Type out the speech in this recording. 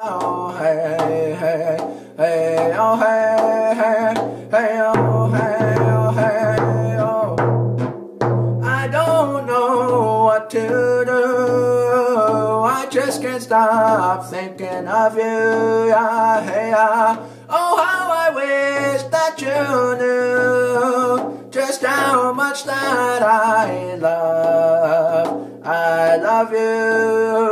Oh hey hey hey oh hey hey hey oh hey oh hey oh I don't know what to do. I just can't stop thinking of you. Yeah hey yeah. Oh how I wish that you knew just how much that I love. I love you.